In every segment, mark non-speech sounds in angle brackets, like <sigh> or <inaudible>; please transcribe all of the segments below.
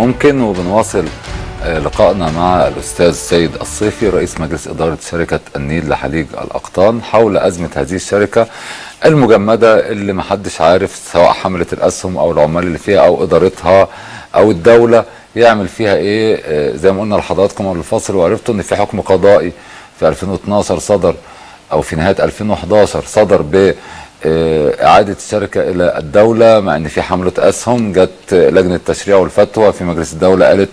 ممكن وبنواصل آه، لقائنا مع الأستاذ سيد الصيفي رئيس مجلس إدارة شركة النيل لحليج الأقطان حول أزمة هذه الشركة المجمدة اللي محدش عارف سواء حملة الاسهم أو العمال اللي فيها أو إدارتها أو الدولة يعمل فيها إيه. آه، زي ما قلنا لحضراتكم قبل الفاصل وعرفتوا إن في حكم قضائي في 2012 صدر أو في نهاية 2011 صدر ب إعادة الشركة إلى الدولة مع إن في حملة أسهم جت لجنة التشريع والفتوى في مجلس الدولة قالت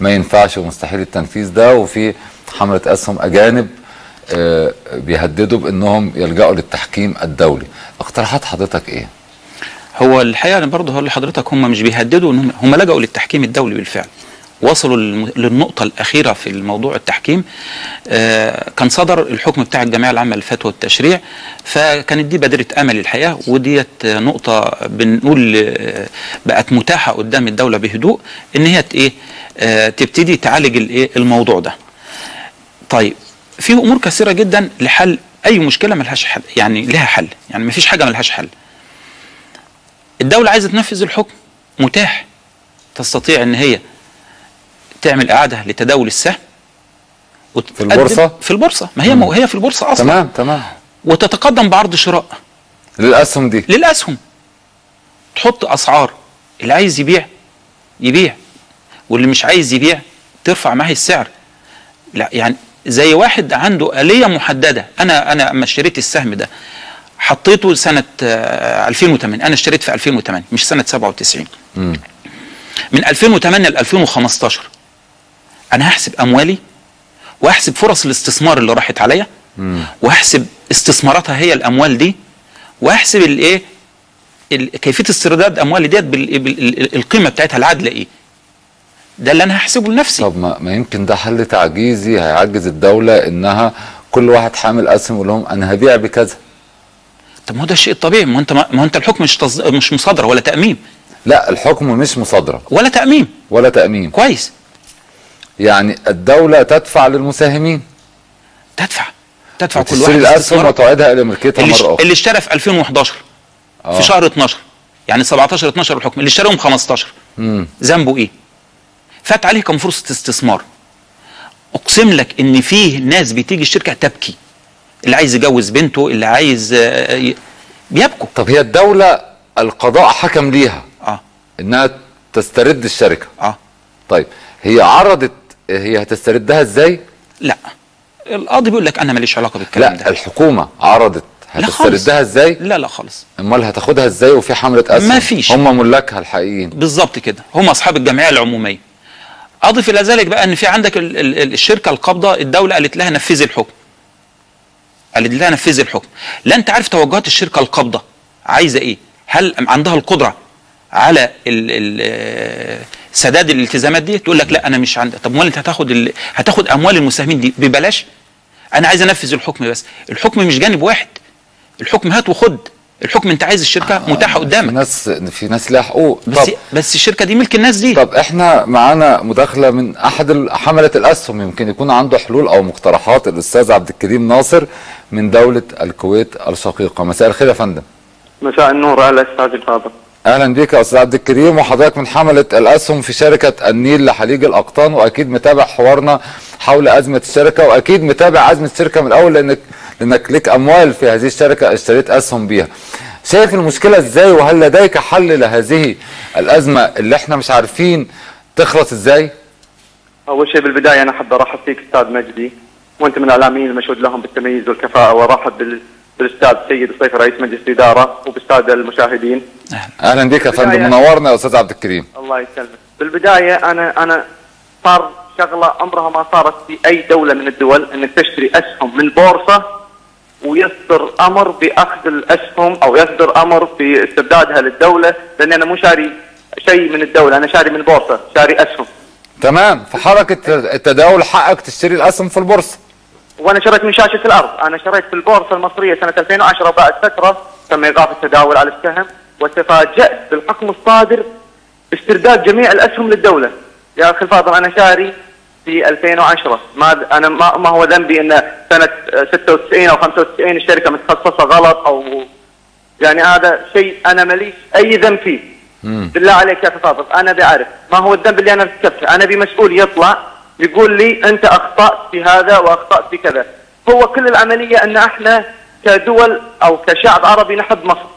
ما ينفعش ومستحيل التنفيذ ده وفي حملة أسهم أجانب آه، بيهددوا بأنهم يلجأوا للتحكيم الدولي اقتراحات حضرتك إيه؟ هو الحقيقة أنا برضه هقول لحضرتك هم مش بيهددوا هم لجأوا للتحكيم الدولي بالفعل وصلوا للنقطة الأخيرة في الموضوع التحكيم. آه، كان صدر الحكم بتاع الجمعية العامة للفتوى والتشريع فكانت دي بادرة أمل الحقيقة وديت نقطة بنقول آه، بقت متاحة قدام الدولة بهدوء إن هي إيه آه، تبتدي تعالج الإيه الموضوع ده. طيب في أمور كثيرة جدا لحل أي مشكلة ملهاش حل يعني لها حل يعني مفيش حاجة ملهاش حل. الدولة عايزة تنفذ الحكم متاح تستطيع إن هي تعمل إعادة لتداول السهم وتقدم- البورصة؟ في البورصة. ما هي مو هي في البورصة أصلا. تمام تمام. وتتقدم بعرض شراء. للأسهم دي؟ للأسهم. تحط أسعار. اللي عايز يبيع يبيع. واللي مش عايز يبيع ترفع معاه السعر. لا يعني زي واحد عنده آلية محددة. أنا أنا أما اشتريت السهم ده حطيته سنة آه، 2008 أنا اشتريت في 2008 مش سنة 97 مم. من 2008 ل 2015 أنا هحسب أموالي وأحسب فرص الاستثمار اللي راحت عليا مم. وأحسب استثماراتها هي الأموال دي وأحسب الإيه ال- كيفية استرداد أموالي ديت بالقيمة بتاعتها العادلة إيه. ده اللي أنا هحسبه لنفسي. طب ما, ما يمكن ده حل تعجيزي هيعجز الدولة إنها كل واحد حامل أسهم يقول لهم أنا هبيع بكذا. طب ما هو ده الشيء الطبيعي ما أنت ما هو أنت الحكم مش تص... مش مصادرة ولا تاميم لا الحكم مش مصادرة. ولا تاميم ولا تأميم كويس. يعني الدولة تدفع للمساهمين تدفع تدفع كل واحد الأسهم استثمارات. وتعيدها إلى ملكيتها. مرة أخرى اللي اشترى في 2011 آه. في شهر 12 يعني 17 12 الحكم اللي اشتراهم 15 مم. ذنبه إيه؟ فات عليه كم فرصة استثمار أقسم لك إن فيه ناس بتيجي الشركة تبكي اللي عايز يجوز بنته اللي عايز آه، بيبكوا طب هي الدولة القضاء حكم ليها آه إنها تسترد الشركة آه طيب هي عرضت هي هتستردها إزاي؟ لا. القاضي بيقول لك أنا ماليش علاقة بالكلام لا ده. عرضت. لا خالص. هتستردها إزاي؟ لا لا خالص. أمال هتاخدها إزاي وفي حملة اسهم مفيش. هم ملاكها الحقيقيين. بالظبط كده. هم أصحاب الجمعية العمومية. اضف إلى ذلك بقى إن في عندك ال ال ال- الشركة القابضة الدولة قالت لها نفذي الحكم. قالت لها نفذي الحكم. لا أنت عارف توجهات الشركة القابضة عايزة إيه؟ هل عندها القدرة على ال ال سداد الالتزامات دي تقول لك لا أنا مش عندي طب امال أنت هتاخد ال- هتاخد أموال المساهمين دي ببلاش؟ أنا عايز أنفذ الحكم بس. الحكم مش جانب واحد. الحكم هات وخد. الحكم أنت عايز الشركة متاحة في قدامك. ناس في ناس ليها حقوق. بس بس الشركة دي ملك الناس دي. طب إحنا معانا مداخلة من أحد حملة الأسهم. يمكن يكون عنده حلول أو مقترحات. الأستاذ عبد الكريم ناصر من دولة الكويت الشقيقة. مساء الخير يا فندم. مساء النور. على الاستاذ الفاضل. أهلا بيك يا أستاذ عبد الكريم وحضرتك من حملة الأسهم في شركة النيل لحليج الأقطان وأكيد متابع حوارنا حول أزمة الشركة وأكيد متابع أزمة الشركة من الأول لانك لأنك لك أموال في هذه الشركة اشتريت أسهم بيها. شايف المشكلة إزاي وهل لديك حل لهذه الأزمة اللي إحنا مش عارفين تخلص إزاي؟ أول شيء بالبداية أنا أحب أرحب فيك أستاذ مجدي وأنت من الاعلاميين المشهود لهم بالتمييز والكفاءة وأرحب بال... بالأستاذ سيد الصيفي رئيس مجلس الإدارة وبالساده المشاهدين. أهلا بيك يا فندم. منورنا يا أستاذ عبد الكريم. الله يسلمك. بالبداية أنا أنا صار شغلة عمرها ما صارت في أي دولة من الدول إنك تشتري أسهم من بورصة ويصدر أمر بأخذ الأسهم أو يصدر أمر في استردادها للدولة لأن أنا مو شاري شيء من الدولة أنا شاري من بورصة شاري أسهم. تمام في حركه التداول حقك تشتري الأسهم في البورصة. وأنا شريت من شاشة الأرض، أنا شريت في البورصة المصرية سنة 2010 بعد فترة تم إيقاف التداول على السهم. وتفاجأت بالحكم الصادر باسترداد جميع الأسهم للدولة. يا أخي الفاضل أنا شاري في 2010 ما أنا ما, ما هو ذنبي إن سنة 96 أو 95 الشركة متخصصة غلط أو يعني هذا شيء أنا ماليش أي ذنب فيه. بالله عليك يا فاضل أنا بعرف. ما هو الذنب اللي أنا ارتكبته؟ أنا بمسؤول يطلع يقول لي أنت أخطأت في هذا وأخطأت في كذا. هو كل العملية أن إحنا كدول أو كشعب عربي نحب مصر.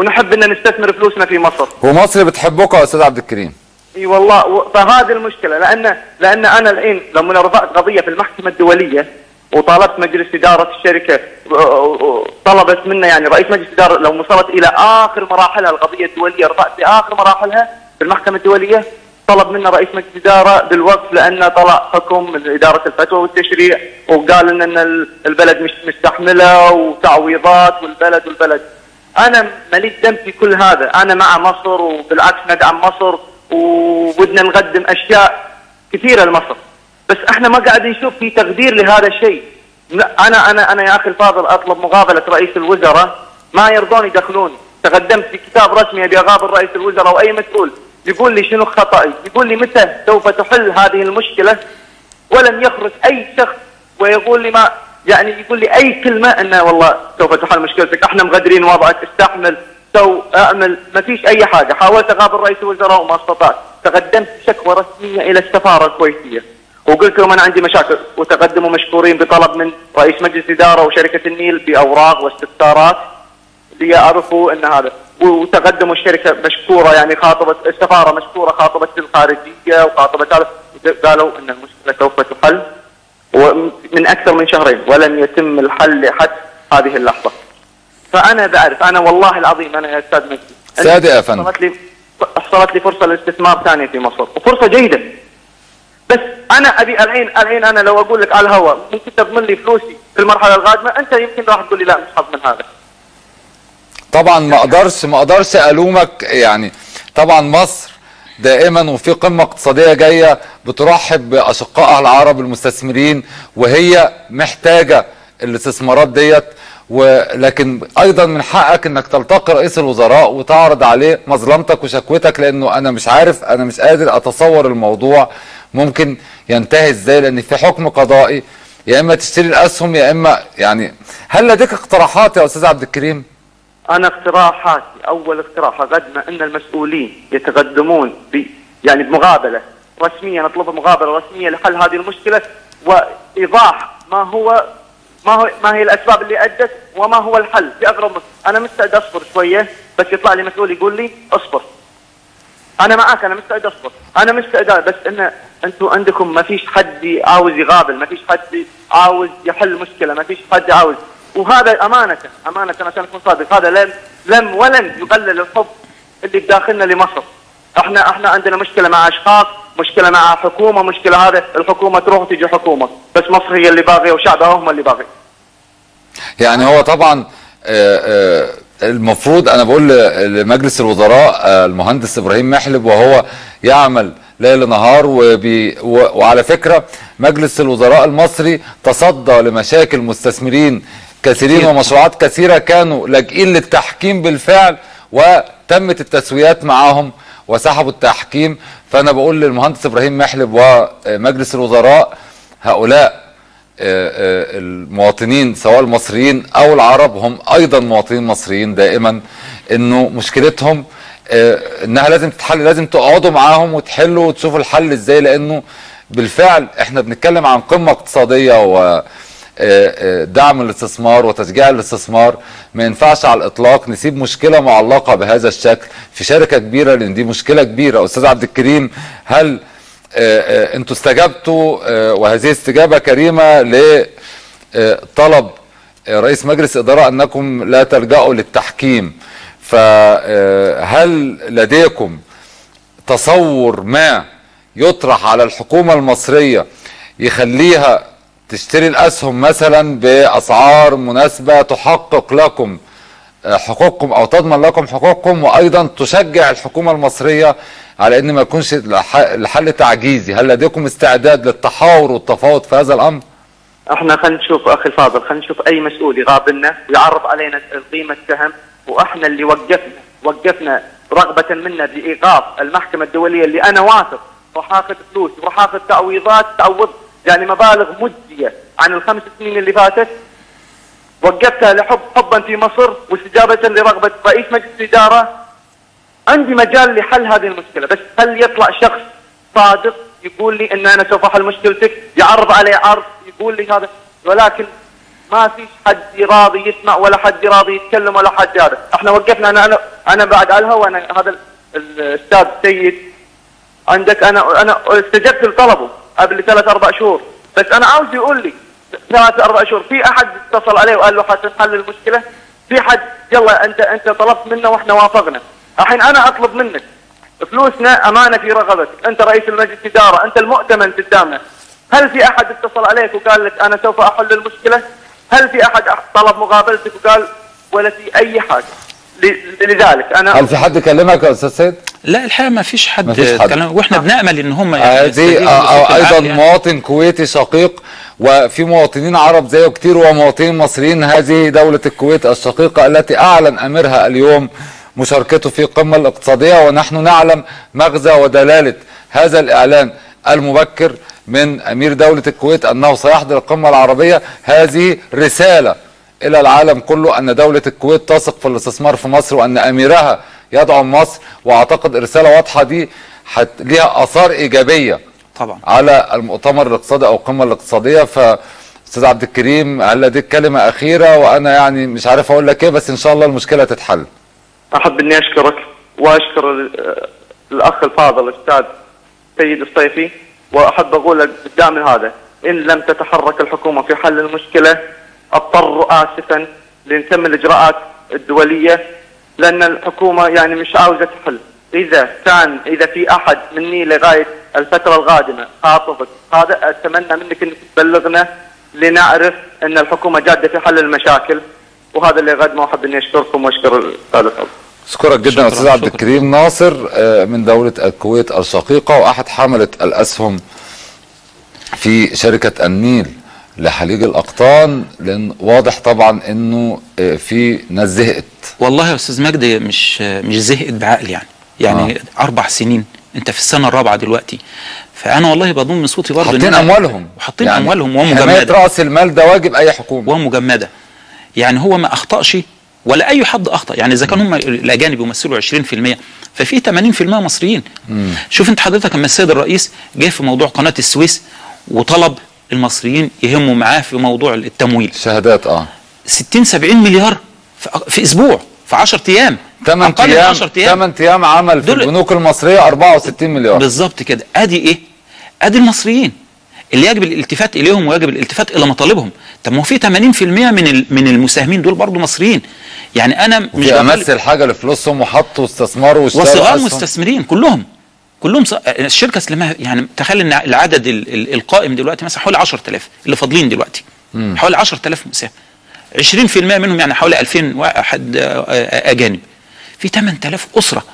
ونحب إن نستثمر فلوسنا في مصر. ومصر بتحبكم يا أستاذ عبد الكريم. إي والله فهذه المشكلة لأن لأن أنا الحين لما رفعت قضية في المحكمة الدولية وطالبت مجلس إدارة الشركة طلبت منا يعني رئيس مجلس إدارة لو وصلت إلى آخر مراحلها القضية الدولية رفعت في اخر مراحلها في المحكمة الدولية طلب منا رئيس مجلس إدارة بالوقف لأن طلع حكم من إدارة الفتوى والتشريع وقال إن البلد مش مستحملة وتعويضات والبلد والبلد أنا مليت دم في كل هذا. أنا مع مصر وبالعكس ندعم مصر وبدنا نقدم أشياء كثيرة لمصر. بس إحنا ما قاعد نشوف في تقدير لهذا الشيء. أنا أنا أنا يا أخي الفاضل أطلب مقابلة رئيس الوزراء. ما يرضون يدخلوني تقدمت في كتاب رسمي أبي اقابل رئيس الوزراء وأي مسؤول. يقول لي شنو خطأي؟ يقول لي متى سوف تحل هذه المشكلة؟ ولم يخرج أي شخص. ويقول لي ما يعني يقول لي أي كلمة أنه والله سوف تحل مشكلتك أحنا مقدرين وضعك استحمل سو أعمل ما فيش أي حاجة. حاولت اقابل رئيس الوزراء وما استطعت. تقدمت بشكوى رسمية إلى السفارة الكويتية. وقلت لهم أنا عندي مشاكل. وتقدموا مشكورين بطلب من رئيس مجلس إدارة وشركة النيل بأوراق واستفسارات ليعرفوا أن هذا. وتقدموا الشركة مشكورة يعني خاطبت السفارة مشكورة خاطبت الخارجية وخاطبت هذا. قالوا إن المشكلة سوف تحل. ومن أكثر من شهرين ولم يتم الحل لحد هذه اللحظة. فأنا بعرف أنا والله العظيم أنا يا أستاذ مجدي صادق يا فندم. حصلت لي حصلت لي فرصة للاستثمار ثانية في مصر وفرصة جيدة. بس أنا أبي الحين الحين أنا لو أقول لك على الهواء ممكن تضمن لي فلوسي في المرحلة القادمة أنت يمكن راح تقول لي لا مش حظ من هذا. طبعا ما أقدرش ما أقدرش ألومك يعني طبعا مصر دائما وفي قمة اقتصادية جاية بترحب باشقائها العرب المستثمرين وهي محتاجة الاستثمارات ديت ولكن أيضا من حقك إنك تلتقي رئيس الوزراء وتعرض عليه مظلمتك وشكوتك لأنه أنا مش عارف أنا مش قادر أتصور الموضوع ممكن ينتهي إزاي لأن في حكم قضائي يا إما تشتري الأسهم يا إما يعني هل لديك اقتراحات يا أستاذ عبد الكريم؟ أنا اقتراحاتي أول اقتراح قد ما أن المسؤولين يتقدمون ب يعني بمقابلة رسمية نطلب مقابلة رسمية لحل هذه المشكلة وإيضاح ما هو ما هو ما هي الأسباب اللي أدت وما هو الحل. في اقرب. أنا مستعد أصبر شوية بس يطلع لي مسؤول يقول لي أصبر. أنا معك أنا مستعد أصبر. أنا مستعد بس أن أنتم عندكم ما فيش حد عاوز يقابل ما فيش حد عاوز يحل مشكلة ما فيش حد عاوز وهذا أمانة أمانة عشان اكون صادق. هذا لم لم ولن يقلل الحب اللي بداخلنا لمصر. إحنا إحنا عندنا مشكلة مع أشخاص مشكلة مع حكومة مشكلة هذا الحكومة تروح وتجي حكومة. بس مصر هي اللي باغية وشعبها هم اللي باغي يعني هو طبعا آه، آه، المفروض أنا بقول لمجلس الوزراء آه، المهندس إبراهيم محلب وهو يعمل ليل نهار وبي وعلى فكرة مجلس الوزراء المصري تصدى لمشاكل مستثمرين كثيرين. ومشروعات كثيرة كانوا لاجئين للتحكيم بالفعل وتمت التسويات معهم وسحبوا التحكيم فأنا بقول للمهندس إبراهيم محلب ومجلس الوزراء هؤلاء آه، آه، المواطنين سواء المصريين أو العرب هم أيضا مواطنين مصريين دائما إنه مشكلتهم آه، إنها لازم تتحل لازم تقعدوا معاهم وتحلوا وتشوفوا الحل إزاي لأنه بالفعل إحنا بنتكلم عن قمة اقتصادية و دعم الاستثمار وتشجيع الاستثمار. ما ينفعش على الإطلاق نسيب مشكلة معلقة بهذا الشكل. في شركة كبيرة لأن دي مشكلة كبيرة. أستاذ عبد الكريم هل آه، آه، أنتوا استجبتوا آه، وهذه استجابة كريمة لطلب رئيس مجلس إدارة أنكم لا تلجأوا للتحكيم. فهل لديكم تصور ما يطرح على الحكومة المصرية يخليها تشتري الأسهم مثلا بأسعار مناسبة تحقق لكم آه، حقوقكم أو تضمن لكم حقوقكم وأيضا تشجع الحكومة المصرية على إن ما يكونش الح- الحل تعجيزي. هل لديكم استعداد للتحاور والتفاوض في هذا الأمر؟ إحنا خلينا نشوف أخي الفاضل خلينا نشوف أي مسؤول يقابلنا ويعرض علينا قيمه سهم وإحنا اللي وقفنا وقفنا رغبة منا بإيقاف المحكمة الدولية اللي أنا واثق راح اخذ فلوس وراح اخذ تعويضات تعوض. يعني مبالغ مجزية عن الخمس سنين اللي فاتت وقفتها لحب حبا في مصر واستجابة لرغبة رئيس مجلس الإدارة. عندي مجال لحل هذه المشكلة بس هل يطلع شخص صادق يقول لي إن أنا سوف أحل مشكلتك؟ يعرض علي عرض يقول لي هذا ولكن ما فيش حد راضي يسمع ولا حد راضي يتكلم ولا حد هذا. إحنا وقفنا أنا أنا أنا بعد الهواء أنا هذا الأستاذ سيد. عندك أنا أنا استجبت لطلبه. قبل ثلاث أربع شهور. بس أنا عاوز يقول لي ثلاث أربع شهور في أحد اتصل عليه وقال له حتنحل المشكلة؟ في حد؟ يلا أنت أنت طلبت منا وإحنا وافقنا. الحين أنا أطلب منك فلوسنا أمانة في رغبتك. أنت رئيس المجلس إدارة أنت المؤتمن قدامنا هل في أحد اتصل عليك وقال لك أنا سوف أحل المشكلة؟ هل في أحد طلب مقابلتك وقال ولا في أي حاجة؟ ل- لذلك أنا هل في حد كلمك يا أستاذ سيد؟ لا الحقيقة ما فيش حد ما فيش حد. وإحنا بنأمل إن هم هذه يستجيبوا آه، بصوت آه، أيضا العالي يعني. مواطن كويتي شقيق وفي مواطنين عرب زيه كتير ومواطنين مصريين هذه دولة الكويت الشقيقة التي أعلن أميرها اليوم مشاركته في القمة الاقتصادية ونحن نعلم مغزى ودلالة هذا الإعلان المبكر من أمير دولة الكويت أنه سيحضر القمة العربية هذه رسالة إلى العالم كله أن دولة الكويت تثق في الاستثمار في مصر وأن أميرها يدعم مصر وأعتقد رسالة واضحة دي حت ليها آثار إيجابية طبعا. على المؤتمر الاقتصادي أو القمة الاقتصادية. ف أستاذ عبد الكريم هل لديك كلمه أخيرة؟ وأنا يعني مش عارف أقول لك إيه بس إن شاء الله المشكلة تتحل. أحب إني أشكرك وأشكر ال- الأخ الفاضل الأستاذ سيد الصيفي وأحب أقول لك قدام هذا إن لم تتحرك الحكومة في حل المشكلة اضطر اسفا لنتم الإجراءات الدولية لأن الحكومة يعني مش عاوزة تحل. إذا كان إذا في أحد مني لغاية الفترة القادمة خاطبك هذا أتمنى منك أنك تبلغنا لنعرف أن الحكومة جادة في حل المشاكل وهذا اللي قدمه واحب أني أشكركم وأشكر الأستاذ. الفضل أشكرك جدا شكراً، أستاذ عبد شكراً. الكريم ناصر آه، من دولة الكويت الشقيقة وأحد حمله الأسهم في شركة النيل. لحليج الأقطان لأن واضح طبعا إنه آه، في ناس زهقت. والله يا أستاذ مجدي مش مش زهقت بعقل يعني. يعني آه. أربع سنين. أنت في السنة الرابعة دلوقتي. فأنا والله بضم من صوتي برضه حاطين أموالهم. وحاطين يعني أموالهم حماية ومجمده رأس المال ده واجب أي حكومة. ومجمدة. يعني هو ما أخطأش ولا أي حد أخطأ. يعني إذا كان هم الأجانب يمثلوا 20% ففي 80% مصريين. شوف أنت حضرتك لما السيد الرئيس جه في موضوع قناة السويس وطلب المصريين يهموا معاه في موضوع التمويل. شهادات آه. 60 70 مليار في, أسبوع في 10 أيام. 8 أقل من أيام 10 أيام. 8 أيام عمل في البنوك المصرية 64 مليار. بالظبط كده. أدي إيه؟ أدي المصريين اللي يجب الالتفات إليهم ويجب الالتفات إلى مطالبهم. طب ما هو في 80% من من المساهمين دول برضو مصريين. يعني أنا مش امثل حاجة لفلوسهم وحطوا واستثمروا واشتروا وصغار. مستثمرين كلهم. كلهم ص... الشركة اسلامها يعني تخيل إن العدد ال... ال... القائم دلوقتي مثلا حوالي 10000 اللي فاضلين دلوقتي. حوالي 10000 مساهم 20% منهم يعني حوالي 2000 واحد آه، آه، أجانب. في 8000 أسرة.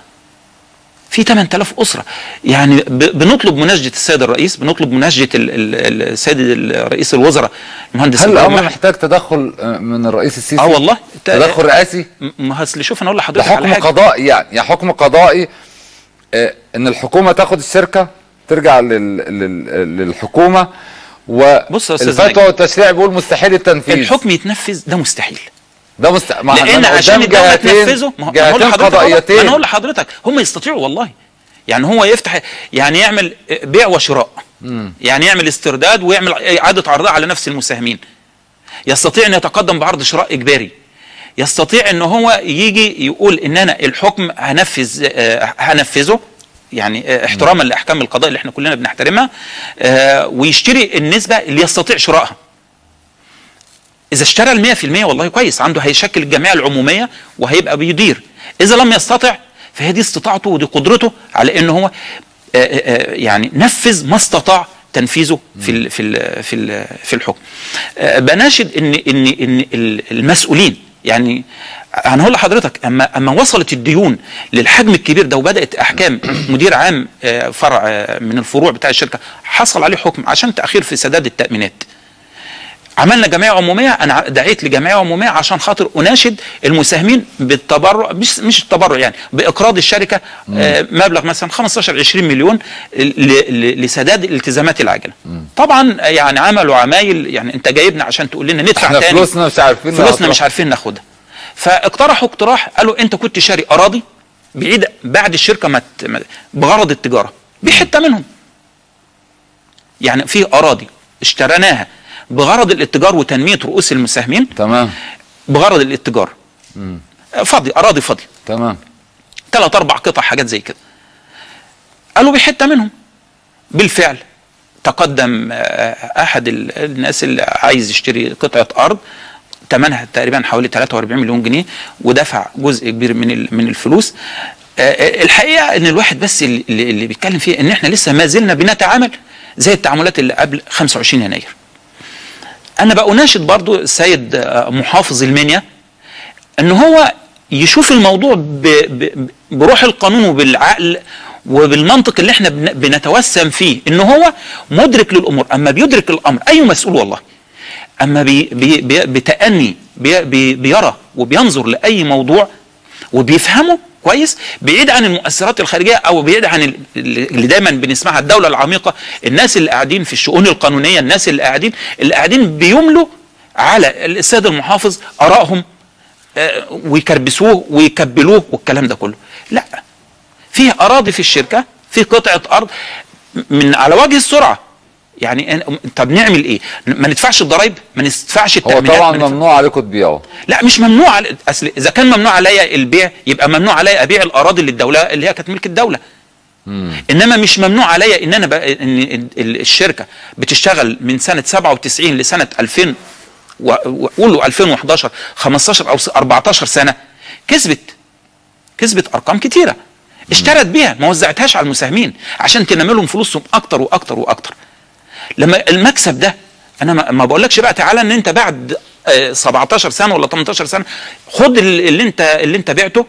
في 8000 أسرة. يعني ب... بنطلب مناشده السيد الرئيس بنطلب. ال... السيد ال- رئيس الوزراء المهندس هل الامر. محتاج تدخل آه، من الرئيس السيسي؟ آه والله. تدخل رئاسي؟ ما اصل شوف أنا أقول لحضرتك على حكم حاجة. قضائي يعني. يعني حكم قضائي آه، إن الحكومة تاخد الشركة ترجع لل... لل... للحكومة بص نجم. والتشريع بيقول مستحيل التنفيذ. الحقم يتنفذ ده مستحيل. ده مست... ما لأن عشان الدولة تنفذه ما هو- هقول لحضرتك ما أنا هقول لحضرتك هم يستطيعوا والله. يعني هو يفتح يعني يعمل بيع وشراء. يعني يعمل استرداد ويعمل إعادة عرضها على نفس المساهمين. يستطيع أن يتقدم بعرض شراء إجباري. يستطيع أن هو يجي يقول إن أنا الحكم هنفذ آه، هنفذه. يعني آه، احتراما لأحكام القضاء اللي إحنا كلنا بنحترمها آه، ويشتري النسبة اللي يستطيع شرائها. إذا اشترى ال 100% والله كويس عنده هيشكل الجمعيه العمومية وهيبقى بيدير. إذا لم يستطع فهي دي استطاعته ودي قدرته على ان هو آه، يعني نفذ ما استطاع تنفيذه في ال في ال في ال في الحكم. بناشد إن إن إن ال- المسؤولين يعني أنا هقول لحضرتك أما أما وصلت الديون للحجم الكبير ده وبدأت أحكام <clears throat> مدير عام آه، فرع آه، من الفروع بتاع الشركة حصل عليه حكم عشان تأخير في سداد التأمينات. عملنا جمعية عمومية أنا دعيت لجمعية عمومية عشان خاطر أناشد المساهمين بالتبرع مش مش التبرع يعني بإقراض الشركة آه مبلغ مثلا 15 20 مليون لسداد الالتزامات العاجلة. طبعا يعني عملوا عمايل يعني أنت جايبنا عشان تقول لنا ندفع تاني. فلوسنا مش عارفين فلوسنا. مش عارفين ناخدها. فاقترحوا اقتراح قالوا انت كنت شاري أراضي بعيد بعد الشركة ما بغرض التجارة بحته منهم. يعني في أراضي اشتريناها بغرض الاتجار وتنمية رؤوس المساهمين تمام. بغرض الاتجار. فاضي أراضي فاضيه تمام. ثلاث أربع قطع حاجات زي كده. قالوا بحته منهم. بالفعل تقدم آه، أحد ال- الناس اللي عايز يشتري قطعة أرض ثمنها تقريبا حوالي 43 مليون جنيه ودفع جزء كبير من من الفلوس. آه، آه، الحقيقة إن الواحد بس اللي, اللي بيتكلم فيه إن إحنا لسه ما زلنا بنتعامل زي التعاملات اللي قبل 25 يناير. أنا بقى أناشد برضو السيد آه، محافظ المنيا إن هو يشوف الموضوع. بروح القانون وبالعقل وبالمنطق اللي إحنا بن... بنتوسم فيه إن هو مدرك للأمور. أما بيدرك الأمر أي مسؤول والله. أما بي... بي... بي... بتأني بي... بي... بيرى وبينظر لأي موضوع وبيفهمه كويس بعيد عن المؤثرات الخارجية أو بعيد عن ال- اللي دايما بنسمعها الدولة العميقة الناس اللي قاعدين في الشؤون القانونية الناس اللي قاعدين اللي قاعدين بيملوا على السيد المحافظ آرائهم آه، ويكربسوه ويكبلوه والكلام ده كله. لا فيه أراضي في الشركة في قطعة أرض من على وجه السرعة. يعني طب نعمل إيه؟ ما ندفعش الضرايب؟ ما ندفعش هو التأمينات؟ طبعا ما ندفع- ممنوع عليكم تبيعوا لا مش ممنوع أصل إذا كان ممنوع عليا البيع يبقى ممنوع عليا أبيع الأراضي اللي الدولة اللي هي كانت ملك الدولة. إنما مش ممنوع عليا إن أنا بقى إن ال- ال- الشركة بتشتغل من سنة 97 لسنة 2000 و- وقولوا 2011 15 أو 14 سنة. كسبت. كسبت أرقام كتيرة. اشترت بيها ما وزعتهاش على المساهمين عشان تنمي لهم فلوسهم أكتر وأكتر وأكتر. لما المكسب ده أنا ما بقولكش بقى تعالى إن أنت بعد آه، 17 سنة ولا 18 سنة خد ال- اللي أنت اللي أنت بعته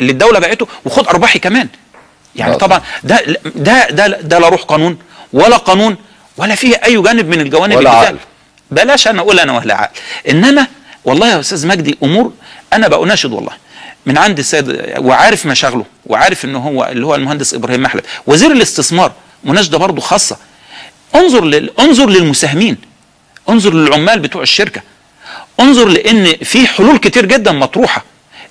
اللي الدولة باعته وخد أرباحي كمان. يعني طبعا ده ده ده ده لا روح قانون ولا قانون ولا فيه أي جانب من الجوانب ولا عقل. بلاش أنا أقول أنا ولا عقل. إنما والله يا أستاذ مجدي امور أنا بأناشد والله. من عند السيد وعارف مشاغله وعارف إن هو اللي هو المهندس إبراهيم محلب. وزير الاستثمار مناشدة برضه خاصة. انظر لل... انظر للمساهمين. انظر للعمال بتوع الشركة. انظر لأن في حلول كتير جدا مطروحة.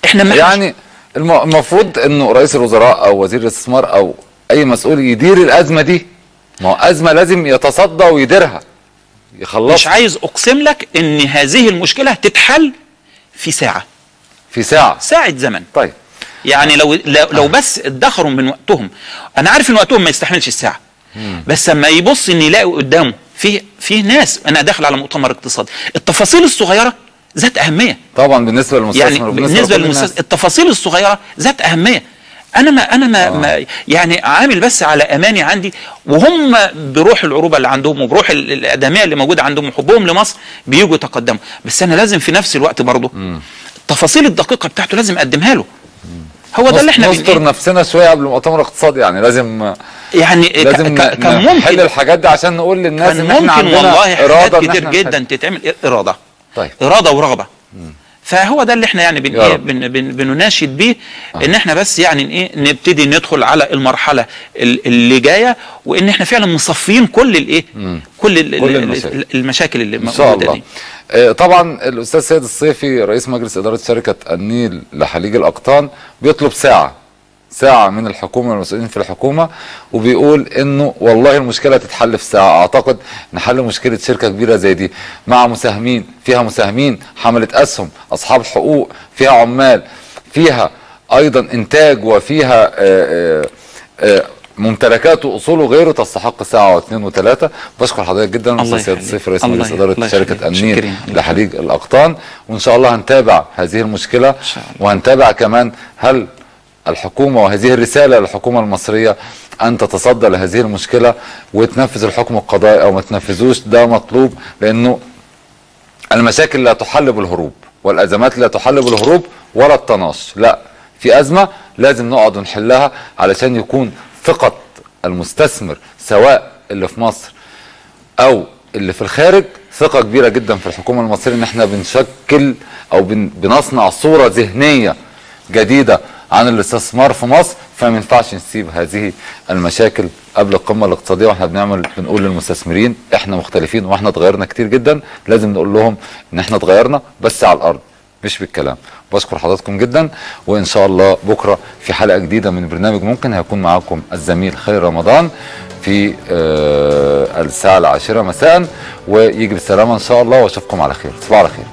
إحنا ما يعني الم- المفروض إنه رئيس الوزراء أو وزير الاستثمار أو أي مسؤول يدير الأزمة دي. ما هو أزمة لازم يتصدى ويديرها. مش يخلصها عايز أقسم لك إن هذه المشكلة تتحل في ساعة. في ساعة. ساعة زمن. طيب. يعني لو لو, لو بس ادخروا من وقتهم. أنا عارف إن وقتهم ما يستحملش الساعة. بس اما يبص ان يلاقي قدامه في في ناس أنا داخل على مؤتمر اقتصادي التفاصيل الصغيرة ذات أهمية. طبعا بالنسبة للمستثمر يعني بالنسبة. للمستثمر التفاصيل الصغيرة ذات أهمية. أنا ما أنا ما, ما يعني عامل بس على أماني عندي وهم بروح العروبة اللي عندهم وبروح ال- الأدمية اللي موجودة عندهم وحبهم لمصر بيجوا يتقدموا. بس أنا لازم في نفس الوقت برضه التفاصيل الدقيقة بتاعته لازم أقدمها له. هو ده اللي إحنا نستر نفسنا شوية قبل المؤتمر الاقتصادي يعني لازم يعني لازم كان نحل ممكن الحاجات دي عشان نقول للناس كان إن إحنا ممكن عندنا والله حاجات إرادة إن كتير جدا نحل. تتعمل. إرادة. طيب. إرادة ورغبة. فهو ده اللي إحنا يعني بن رب. بن بن بنناشد بيه إن إحنا بس يعني إيه نبتدي ندخل على المرحلة ال- اللي جاية وإن إحنا فعلا مصفين كل الإيه كل, كل ال- المشاكل. المشاكل اللي إن شاء موجوده الله. دي آه، طبعا الأستاذ سيد الصيفي رئيس مجلس إدارة شركة النيل لحليج الأقطان بيطلب ساعة. ساعة من الحكومة والمسؤولين في الحكومة وبيقول إنه والله المشكلة تتحل في ساعة أعتقد إن حل مشكلة شركة كبيرة زي دي مع مساهمين فيها مساهمين حملة أسهم أصحاب حقوق فيها عمال فيها أيضا إنتاج وفيها آه، آه، آه، ممتلكات وأصول وغيره تستحق ساعة واثنين وثلاثة بشكر حضرتك جدا الله أستاذ سيد يخليك. الصيفي رئيس مجلس. إدارة شركة شكرين. لحليج الأقطان وإن شاء الله هنتابع هذه المشكلة. وهنتابع كمان هل الحكومة وهذه الرسالة للحكومة المصرية أن تتصدى لهذه المشكلة وتنفذ الحكم القضائي أو ما تنفذوش ده مطلوب لأنه المشاكل لا تحل بالهروب والأزمات لا تحل بالهروب ولا الطناش لا في أزمة لازم نقعد ونحلها علشان يكون ثقة المستثمر سواء اللي في مصر أو اللي في الخارج ثقة كبيرة جدا في الحكومة المصرية إن إحنا بنشكل بن بنصنع صورة ذهنية جديدة عن الاستثمار في مصر فما ينفعش نسيب هذه المشاكل قبل القمة الاقتصادية وإحنا بنعمل بنقول للمستثمرين إحنا مختلفين وإحنا اتغيرنا كتير جدا لازم نقول لهم إن إحنا اتغيرنا بس على الأرض مش بالكلام. بشكر حضراتكم جدا وإن شاء الله بكرة في حلقة جديدة من برنامج ممكن هيكون معاكم الزميل خير رمضان في آه الساعة العاشرة مساء ويجي بالسلامه إن شاء الله وأشوفكم على خير. تصبحوا على خير.